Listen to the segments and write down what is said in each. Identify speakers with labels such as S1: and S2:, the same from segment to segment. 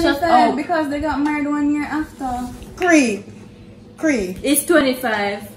S1: 25 because they got married one year after.
S2: Cree. Cree.
S3: It's 25.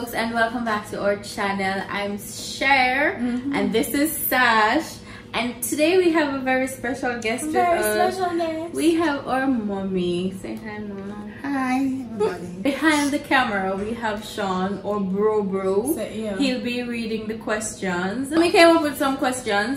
S3: Folks and welcome back to our channel. I'm Sher mm -hmm. and this is Sash and today we have a very special guest
S1: very
S3: with
S1: us. Special guest.
S3: We have our mommy. Say hi mom.
S2: Hi everybody.
S3: Behind the camera we have Sean or Bro Bro.
S1: So, yeah.
S3: He'll be reading the questions. We came up with some questions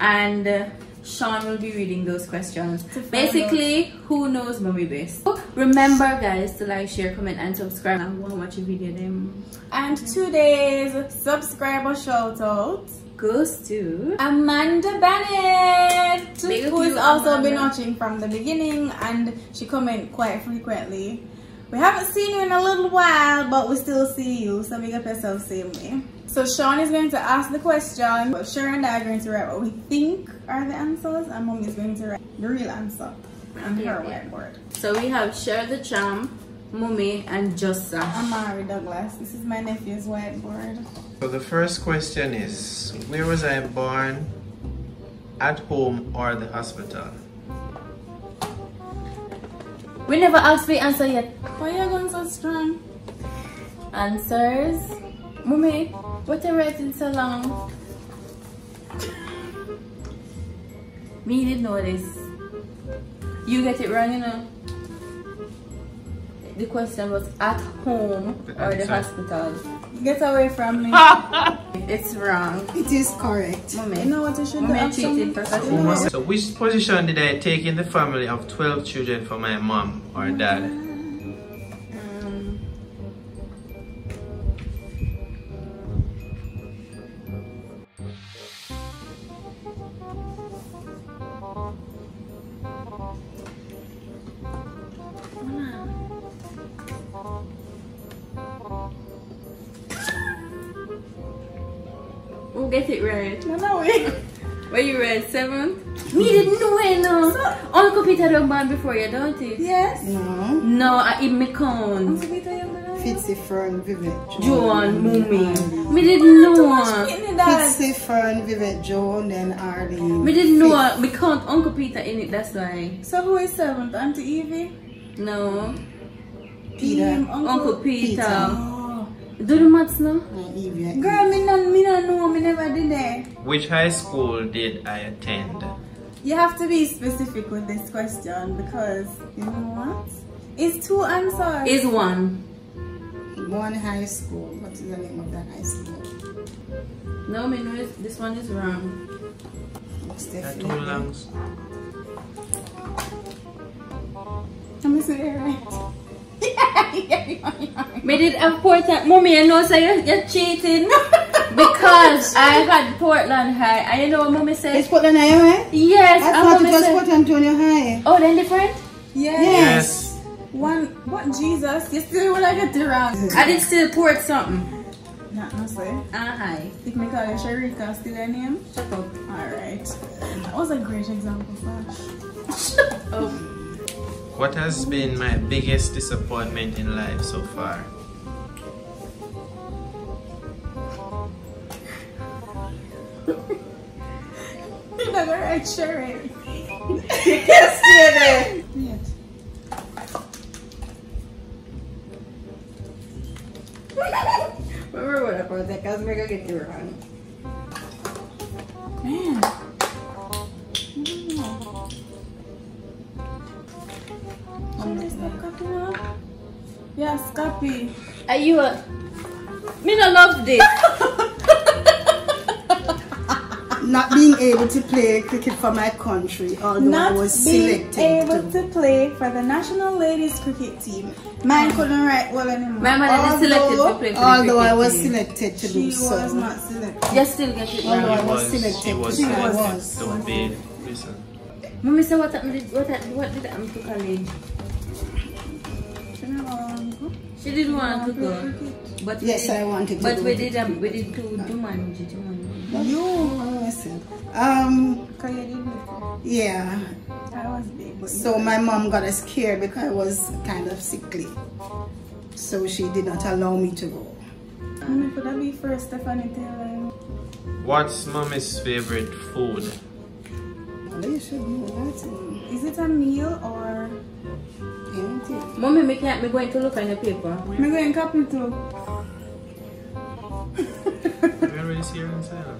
S3: and uh, Sean will be reading those questions. Basically, who knows mommy best? Oh, remember guys to like, share, comment and subscribe. I'm gonna watch a video then.
S1: And today's subscriber shout out
S3: goes to
S1: Amanda Bennett who has also Amanda. been watching from the beginning and she comment quite frequently. We haven't seen you in a little while but we still see you so make up yourself same way. So Sean is going to ask the question, but Sharon and I are going to write what we think are the answers, and Mom is going to write the real answer on her whiteboard.
S3: So we have Sher the Champ, Mummy, and Just Sash.
S1: Amari Douglas. This is my nephew's whiteboard.
S4: So the first question is, where was I born? At home or the hospital?
S3: We never asked the answer yet.
S1: Why are you going so strong?
S3: Answers. Mummy, what are you writing so long? Me didn't know this. You get it wrong, you know. The question was at home or the hospital.
S1: Get away from me.
S3: it's wrong.
S2: It is correct.
S1: Mommy. You know what you should
S3: Mommy cheated
S4: So which position did I take in the family of 12 children for my mom or dad?
S3: Uncle Peter done born before you, don't it?
S1: Yes.
S3: No. No, I eat me count.
S1: Uncle Peter younger
S2: Fitzy Fern Vivet
S3: Joan mm. Mummy. Mm. Me didn't know.
S2: Fitzy Fern Vivet Joan then Arlene.
S3: Me didn't know. Me count Uncle Peter in it, that's why.
S1: So who is seventh? Auntie Evie?
S3: No.
S2: Peter.
S3: Uncle, Uncle Peter. Peter. Oh. Do the maths now?
S1: Girl, me not, me not know, me never did that.
S4: Which high school did I attend?
S1: You have to be specific with this question because, you know what? It's two answers.
S3: It's one.
S2: One high school. What is the name of that high school?
S3: No, me know this one is wrong.
S4: It's definitely. Two lungs.
S1: Let me see it right.
S3: Me did have Portland. Mommy, I know so you're, you're cheating. because I had Portland High. I know what mommy said.
S2: It's Portland High, right?
S3: Yes.
S2: I thought it was said, Port Antonio High.
S3: Oh, then different?
S1: Yes.
S4: yes.
S1: One, what Jesus? You still when I get it wrong.
S3: I did still port something.
S1: Not no say.
S3: Uh hi.
S1: If me call you Sharika, still your name?
S3: Shut up.
S1: Alright. That was a great example, Flash.
S3: oh.
S4: What has been my biggest disappointment in life so far?
S1: You're not gonna it.
S3: you can't steal it.
S1: Yes.
S3: Remember what I brought that because we're gonna get you wrong.
S1: Man. Yes, copy.
S3: Are you a... Me not love this.
S2: Not being able to play cricket for my country, although
S1: Not
S2: I was selected.
S1: being able to. to play for the national ladies cricket team. Mine couldn't write well anymore.
S3: My mother although, selected to play for
S2: Although I was
S3: team.
S2: selected to
S1: she
S2: do so.
S1: She was not selected.
S3: You still get it
S2: Although. I was selected.
S4: She was.
S2: She
S4: was.
S2: was.
S4: Don't be listen.
S3: Mommy said what happened? What, what did happen to college? She didn't want to go. But
S2: yes,
S3: did,
S2: I wanted to
S3: But
S2: go.
S3: we did um, we did two Jumanji, Jumanji.
S1: You.
S2: What I said? Um,
S1: Because you did little.
S2: yeah.
S1: I was big.
S2: So my mom got us scared because I was kind of sickly. So she did not allow me to go.
S1: Mommy, could that be first Stephanie Taylor?
S4: What's mommy's favorite food?
S2: Well, you should know that.
S1: Is it a meal or...
S2: Anything.
S3: Mommy, me can't be going to look on the paper.
S1: I'm going to copy too.
S4: We already see her.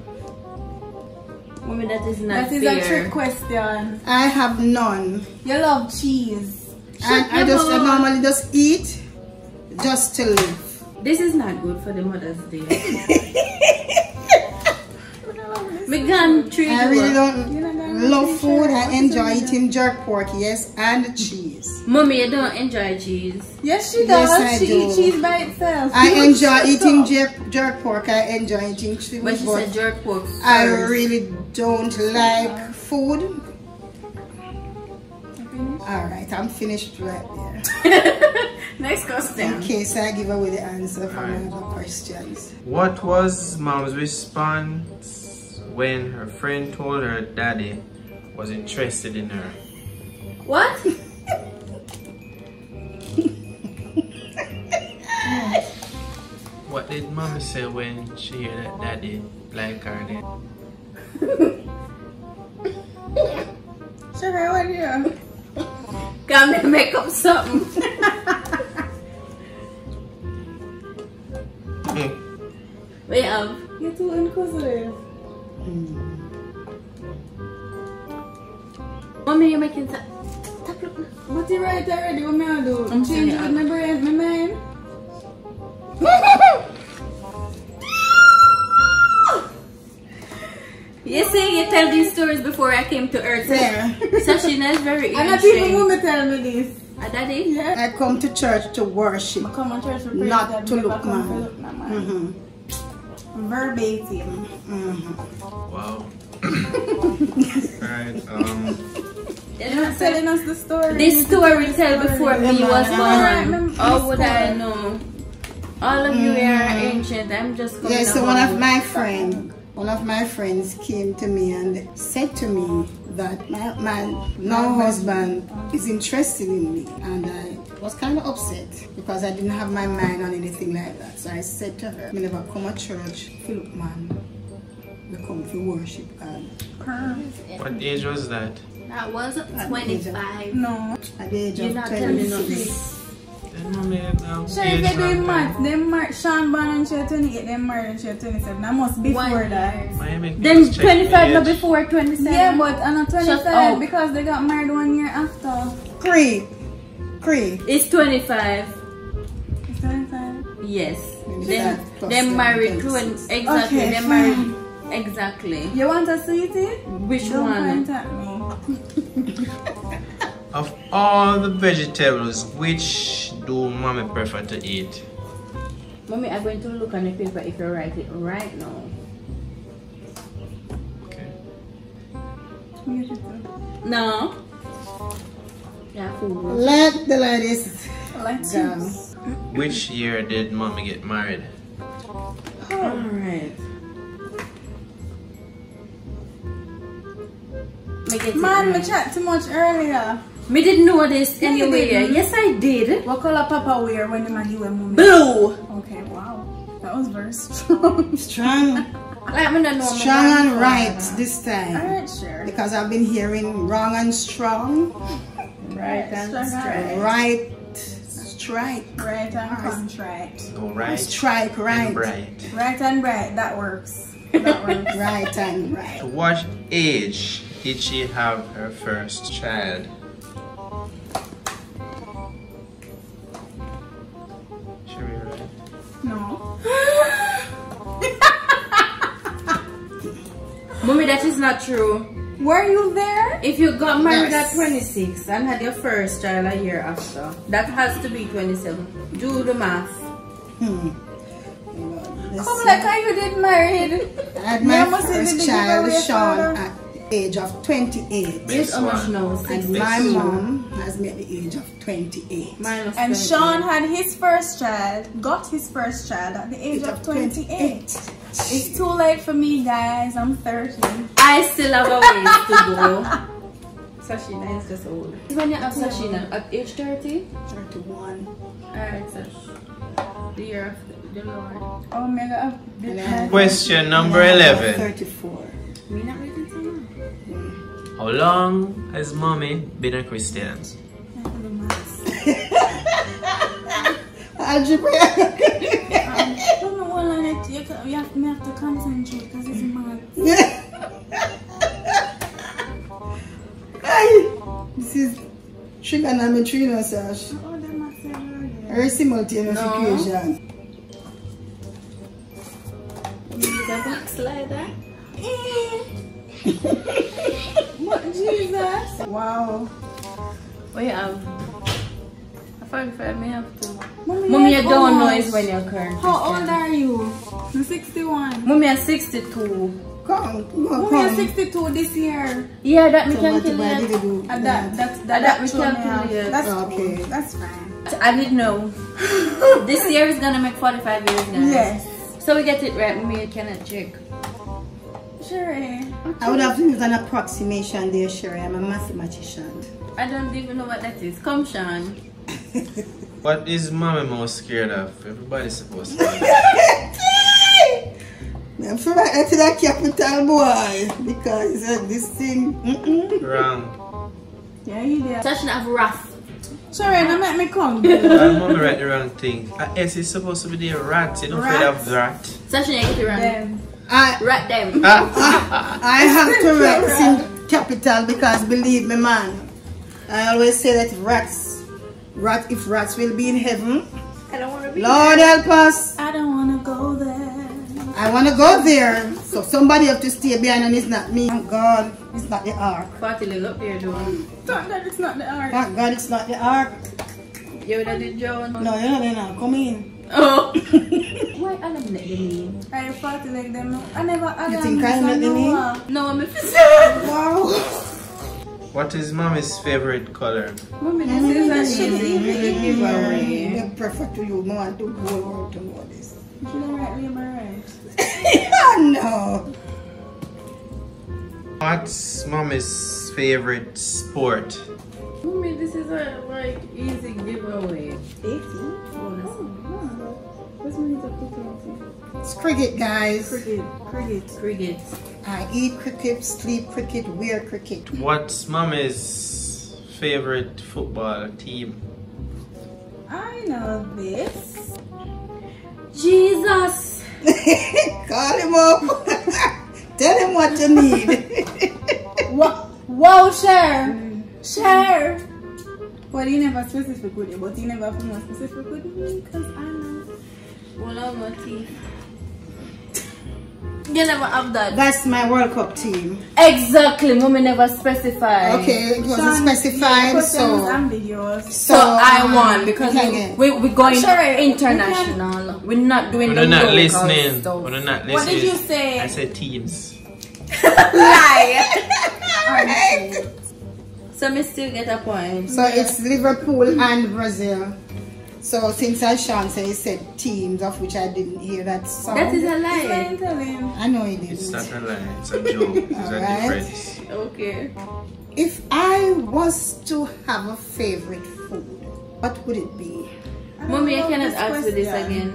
S3: Mommy, that is not
S1: That is
S3: fair.
S1: a trick question.
S2: I have none.
S1: You love cheese.
S2: And I just I normally just eat just to live.
S3: This is not good for the Mother's Day. me gone treat
S2: I
S3: you
S2: really don't I enjoy eating jerk pork, yes, and cheese.
S3: Mommy, you don't enjoy cheese.
S1: Yes, she
S2: Yes,
S1: does.
S2: I
S1: she
S2: do.
S1: eats cheese by itself.
S2: I
S1: You
S2: enjoy eating jerk, jerk pork. I enjoy eating cheese,
S3: But she
S2: but
S3: said jerk pork.
S2: I really don't like food. All right, I'm finished right there.
S3: Next
S2: In
S3: question.
S2: case I give away the answer for my other questions.
S4: What was mom's response when her friend told her daddy was interested in her?
S3: What?
S4: What did mommy say when she heard that daddy like her then?
S1: Sugar, what do you?
S3: Come and make up something. Wait up.
S1: You're too inquisitive. Hmm.
S3: Mommy, you're making some. Stop looking.
S1: What you write already? What me I do?
S3: I'm
S1: Change
S3: sorry,
S1: it
S3: I-
S1: with my brain, my mind.
S3: You see, you tell these stories before I came to Earth.
S2: There.
S3: Sashina is very
S1: And not even
S3: interesting.
S1: women tell me this.
S3: Ah, daddy?
S1: Yeah.
S2: I come to church to worship.
S1: I come on church for praise
S2: Not to look man.
S1: to look no man.
S2: hmm
S1: Verbatim.
S2: hmm
S4: Wow. Alright, um,
S3: You
S1: You're not telling us the story.
S3: This
S1: You
S3: story
S1: need
S3: tell before
S1: story.
S3: me was
S2: Yeah,
S3: born.
S1: Yeah,
S3: How would I know? All of you are mm-hmm. ancient. I'm just coming
S2: Yeah, so one of my friend, one of my friends came to me and said to me that my, my now husband is interested in me, and I was kind of upset because I didn't have my mind on anything like that. So I said to her, "Me never come to church, Philip man, we come to worship God."
S4: what age was that?
S3: That was 25.
S1: No.
S2: At the age
S3: You're
S2: of
S3: not telling me
S2: 26.
S3: nothing.
S4: Then mommy um,
S1: Sure,
S4: age
S1: if they're doing
S4: not
S1: math, them mar- Sean born on share 28, them married on share 27. That must be before
S3: One
S1: that.
S3: year.
S4: Miami
S3: Then
S4: please check me
S3: 25 no
S4: age.
S3: before 27.
S1: Yeah, but on a
S3: Shut
S1: 27
S3: up.
S1: because they got married one year after.
S2: Cree, Cree.
S3: It's 25.
S1: It's 25.
S3: Yes.
S2: Maybe
S3: Then
S2: that plus
S3: they
S2: seven,
S3: married
S2: 26.
S3: 20. Exactly.
S1: Okay,
S3: they
S1: fine.
S3: married. Exactly.
S1: You want a sweetie?
S3: Which
S1: Don't
S3: one?
S1: Point at me.
S4: Of all the vegetables, which do mommy prefer to eat?
S3: Mommy, I'm going to look on the paper if you write it right now.
S4: Okay.
S3: No. Yeah.
S2: Let the ladies
S1: Let's
S2: go.
S4: Which year did mommy get married?
S3: Alright. Me get it
S1: Man, we chat too much earlier.
S3: Me didn't know this
S1: Yeah, you
S3: anyway.
S1: didn't.
S3: Yes, I did.
S1: What color Papa wear when the man you and mommy?
S3: Blue.
S1: Okay, wow. That was very strong.
S2: Strong,
S3: Like me don't know.
S2: strong and
S3: grandfather.
S2: right this time.
S1: Alright, sure.
S2: Because I've been hearing wrong and strong,
S3: Right and
S1: Strong
S2: right, strike,
S1: Right and contrite.
S4: Go right
S2: strike,
S4: and
S2: right,
S4: bright.
S1: Right and bright, that works. That works.
S2: right and right.
S4: To what age did she have her first child? Should we write?
S1: no.
S3: Mommy, that is not true.
S1: Were you there?
S3: If you got married
S2: Yes.
S3: at 26 and had your first child a year after, that has to be 27. Do the math.
S2: Hmm. Let's
S1: Come
S2: see.
S1: like how you did married.
S2: I had
S1: Yeah,
S2: my first child, Sean, at the age of 28.
S3: Yes, how now?
S2: And my
S4: Next
S2: mom has me at the age of 28.
S3: Minus
S1: And
S3: 20.
S1: Sean had his first child, got his first child at the age of 28. It's too late for me, guys. I'm 30.
S3: I still have a ways to go. Sashina is just old. When you have Sashina at age 30?
S2: 31.
S3: Alright, Sash. The year of the, the Lord.
S1: Oh my god.
S2: And I have-
S4: Question number
S2: and I have
S4: 11.
S2: 34.
S4: How long has mommy been a Christian?
S2: Algebra.
S1: Don't know what line it- you ca- you have, you have to concentrate because it's mad.
S2: Ay, this is trigonometry, you know, Sash.
S1: Oh, that must say earlier.
S2: Very simultaneous
S3: No.
S2: equation.
S3: Use a backslider.
S1: What, Jesus? Wow.
S3: What you have? I thought if I may have to.
S1: Mommy,
S3: Mommy, you don't know is when you're current.
S1: How old are you? I'm 61.
S3: Mommy, I'm 62.
S2: Come, come,
S1: Mommy, I'm
S2: come.
S1: 62 this year.
S3: Yeah, that we
S2: So
S3: can calculate.
S1: And that,
S3: Ah,
S1: that,
S3: that we
S1: me
S3: calculate.
S1: That's
S2: Okay.
S1: cool. That's fine.
S3: I didn't know. this year is gonna make 45 years now.
S1: Yes.
S3: So we get it right, Mommy, you cannot check.
S1: Sure.
S2: I would have to use an approximation there, Sherry. I'm a mathematician.
S3: I don't even know what that is. Come, Sean.
S4: What is mommy most scared of? Everybody's supposed to know.
S2: I'm sure I to that capital boy because uh, this thing. Mm-mm.
S4: Wrong.
S1: Yeah, you did.
S3: Sasha have wrath.
S1: Sure, now make me come.
S4: And mommy write the wrong thing. Uh, S is supposed to be the rat. You don't afraid of rat.
S3: Sasha, you get it wrong.
S1: Then,
S2: I
S3: Rat them.
S2: I have to write in capital because believe me, man. I always say that rats, rat if rats will be in heaven,
S3: I don't want to be
S2: Lord help us.
S1: I don't want to go there.
S2: I want to go there, so somebody have to stay behind, and it's not me. Thank God, it's not the ark.
S3: Party little up there, though.
S1: Thought that it's not the ark.
S2: Thank God, it's not the ark.
S3: You would have did Joan.
S2: No, you're not there. Come in.
S3: Oh. Why I don't let them in?
S1: I fought like them. I never had
S2: You
S1: a
S2: think I let them in?
S3: No, I'm a physician.
S2: Wow.
S4: What is mommy's favorite color?
S3: Mommy, this is an
S1: Should
S3: easy
S1: be.
S3: giveaway.
S2: I prefer to you. No one to go over to know this.
S1: You should have right labor right.
S2: no.
S4: What's mommy's favorite sport?
S3: Mommy, this is a like easy giveaway.
S2: It's cricket, guys.
S1: Cricket, cricket.
S3: Cricket.
S2: I eat cricket, sleep cricket, wear cricket.
S4: What's mommy's favorite football team?
S1: I know this.
S3: Jesus.
S2: Call him up. Tell him what you need.
S1: Whoa, whoa, Sher, Sher. Well, you never specific with it, but you never put more specific with me because I know.
S3: One of my teeth. You never have that.
S2: That's my World Cup team.
S3: Exactly, mommy never specified.
S2: Okay, it wasn't
S1: Sean, yeah,
S2: specified,
S1: question was
S2: so.
S1: ambiguous.
S3: So, I
S2: um,
S3: won because
S2: okay,
S3: we, we, we're going
S1: Sorry,
S3: international. We're not doing
S4: We're
S3: the
S4: not
S3: local
S4: listening.
S3: stuff.
S4: We're not listening.
S1: What did you say?
S4: I said teams.
S3: Lie.
S1: Alright.
S3: so me still get a point.
S2: So it's Liverpool and Brazil. So since I Sean said he said teams of which I didn't hear that song.
S3: That is a
S1: It's
S3: lie.
S1: fine, tell him.
S2: I know he
S4: It's
S2: didn't.
S4: not a lie. It's a joke. It's a
S2: Alright.
S4: difference.
S3: Okay.
S2: If I was to have a favorite food, what would it be?
S1: I don't
S3: Mommy, I cannot
S1: this
S3: ask you this again.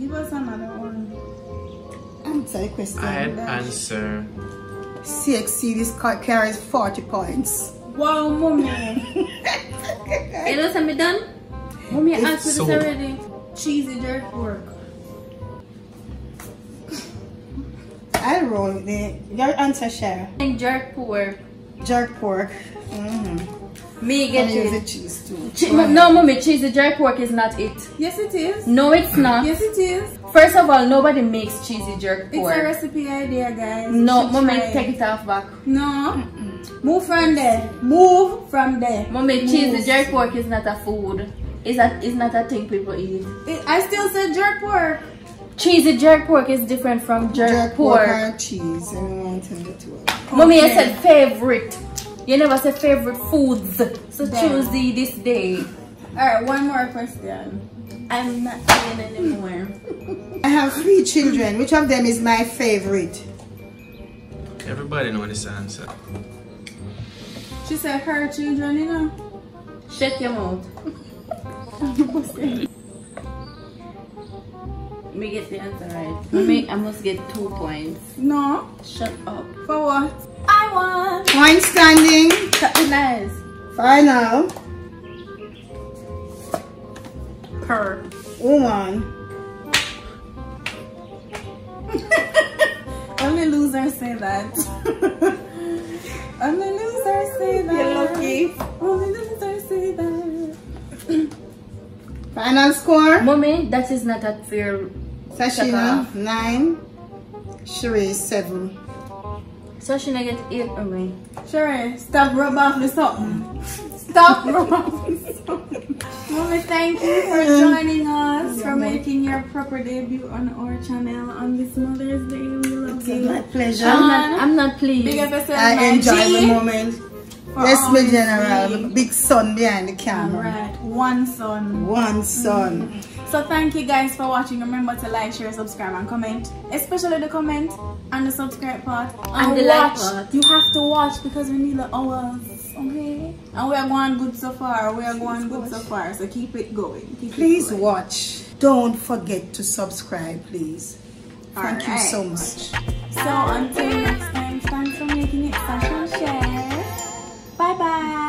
S1: Give us another one.
S2: Answer the question.
S4: I'd answer.
S2: CXC this card carries 40 points.
S1: Wow, mommy.
S3: You know something done? Mommy, I
S2: It's
S3: asked you
S4: so-
S3: this already.
S1: Cheesy jerk pork.
S2: I'll roll with it. Your answer, Sher.
S3: I think jerk pork.
S2: Jerk pork. Mm-hmm.
S3: Me get
S2: Can use
S3: it.
S2: the cheese too.
S3: Che- no, mommy, cheesy jerk pork is not it.
S1: Yes, it is.
S3: No, it's not.
S1: Yes, it is.
S3: First of all, nobody makes cheesy jerk pork.
S1: It's a recipe idea, guys.
S3: No,
S1: should
S3: mommy,
S1: try
S3: take it off back.
S1: No. Move from there. Move from there.
S3: Mommy,
S1: Move.
S3: cheesy jerk pork is not a food. It's a, it's not a thing people eat.
S1: It- I still said jerk pork.
S3: Cheesy jerk pork is different from jerk,
S2: Jerk
S3: pork.
S2: pork and cheese. Everyone tell the two.
S3: Mommy,
S1: I
S3: said favorite. You never said favorite foods. So
S1: Then.
S3: choose the this day.
S1: Alright, one more question.
S3: I'm not playing anymore.
S2: I have three children. Which of them is my favorite?
S4: Everybody know this answer.
S1: She said her children, you know.
S3: Shut your mouth. Me get the answer right. Let Me, I must get two points.
S1: No.
S3: Shut up.
S1: For what? I won.
S2: Point standing.
S3: Shut the lies.
S2: Final.
S3: Per.
S2: Who won?
S1: Only losers say that. Only losers say that.
S3: You're lucky.
S1: Only losers say that.
S2: Final score.
S3: Mommy, that is not a fair.
S2: Sashina, nine. Sherae, seven.
S3: So she not get eight oh away.
S1: Sure, stop rub off with something. Stop rub off something. Mommy, thank you for joining us, for making your proper debut on our channel on this Mother's Day. We love
S2: It's
S1: you.
S2: my pleasure.
S3: I'm not. I'm not pleased.
S1: Big up yourself,
S2: I enjoy
S1: G.
S2: the moment.
S1: For all
S2: my general. Big son behind the camera.
S1: Alright, one son.
S2: One son. Mm.
S1: So thank you guys for watching. Remember to like, share, subscribe, and comment. Especially the comment and the subscribe part.
S3: And the like part.
S1: You have to watch because we need the hours. Okay? And we are going good so far. We are going good so far. So keep it going. Keep
S2: Please
S1: it going.
S2: watch. Don't forget to subscribe, please. Thank you so much.
S1: So until next time, thanks for making it Sash and Sher. Bye bye.